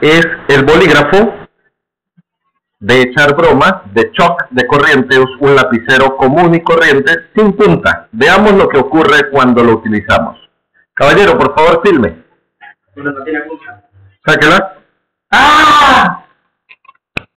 es el bolígrafo de echar broma, de shock de corriente, es un lapicero común y corriente sin punta. Veamos lo que ocurre cuando lo utilizamos. Caballero, por favor, filme.